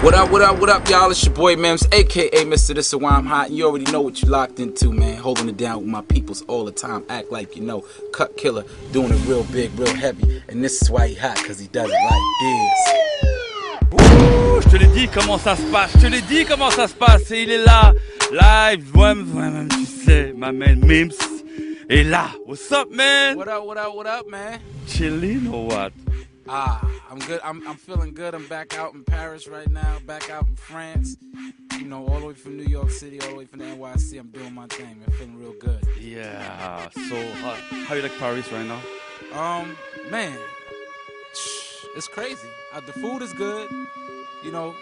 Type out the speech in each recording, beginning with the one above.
What up, what up, what up, y'all? It's your boy Mims, aka Mr. This is why I'm hot. And you already know what you locked into, man. Holding it down with my peoples all the time. Act like you know. Cut killer, doing it real big, real heavy. And this is why he hot, cause he does it like this. Ouh, je te l'ai dit comment ça se passe, je te l'ai dit comment ça se passe, et il est là, live, moi-même, tu sais, ma man Mims est là. What's up, man? What up, what up, what up, man? Chilling or what? Ah, I'm good. I'm, I'm feeling good. I'm back out in Paris right now, back out in France. You know, all the way from New York City, all the way from the NYC. I'm doing my thing, man. Feeling real good. Yeah, so how, how you like Paris right now? Um, man, it's crazy. Uh, the food is good. You know,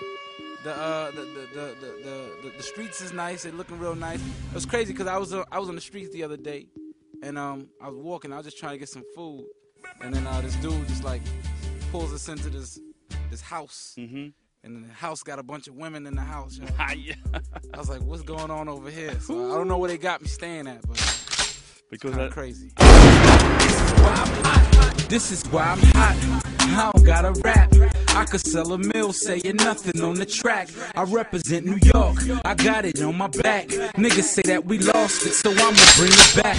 the uh, the, the, the, the, the, the streets is nice. They're looking real nice. It was crazy because I was uh, I was on the streets the other day, and um, I was walking. I was just trying to get some food, and then uh, this dude just like pulls us into this this house. Mm-hmm. And the house got a bunch of women in the house. You know? Yeah. I was like, "What's going on over here?" So I don't know where they got me staying at, but Because kind I, of crazy. This is why I'm hot. I don't gotta rap. I could sell a mill saying nothing on the track. I represent New York. I got it on my back. Niggas say that we lost it, so I'ma bring it back.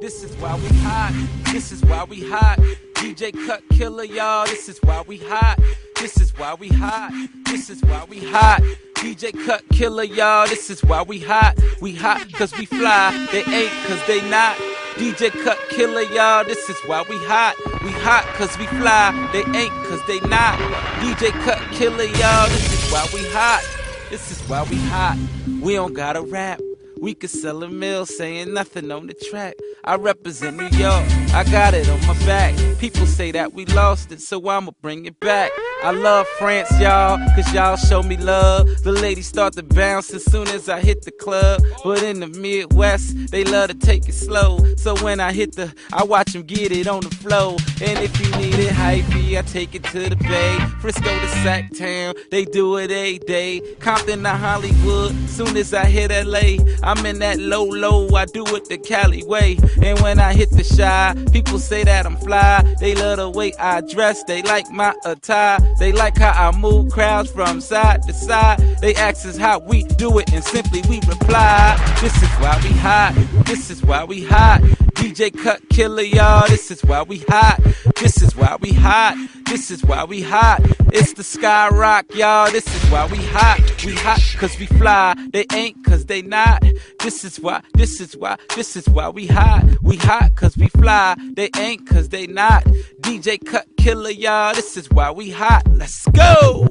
This is why we hot. This is why we hot. DJ Cut Killer, y'all. This is why we hot. This is why we hot. This is why we hot. DJ Cut Killer, y'all. This is why we hot. We hot cause we fly. They ain't cause they not. DJ Cut Killer, y'all. This is why we hot. We hot cause we fly. They ain't cause they not. DJ Cut Killer, y'all. This is why we hot. This is why we hot. We don't gotta rap. We could sell a mill saying nothing on the track. I represent New York, I got it on my back. People say that we lost it, so I'ma bring it back. I love France, y'all, cause y'all show me love. The ladies start to bounce as soon as I hit the club. But in the Midwest, they love to take it slow. So when I hit the, I watch them get it on the flow. And if you need it hypey, I take it to the Bay. Frisco to Sac Town, they do it a day. Compton to Hollywood, soon as I hit LA, I'm in that low low, I do it the Cali way. And when I hit the Chi, people say that I'm fly. They love the way I dress, they like my attire. They like how I move crowds from side to side. They ask us how we do it, and simply we reply. This is why we hot. This is why we hot. DJ Cut Killer, y'all. This is why we hot. This is why we hot. This is why we hot. It's the Skyrock, y'all. This is why we hot. We hot cause we fly. They ain't cause they not. This is why, this is why, this is why we hot. We hot cause we fly. They ain't cause they not. DJ Cut Killer, y'all. This is why we hot. Let's go!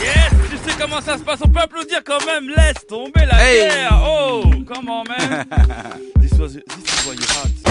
Yes, tu sais comment ça se passe, on peut applaudir quand même, laisse tomber la Hey. guerre. Oh, come on, man. this, was, this is why you hot.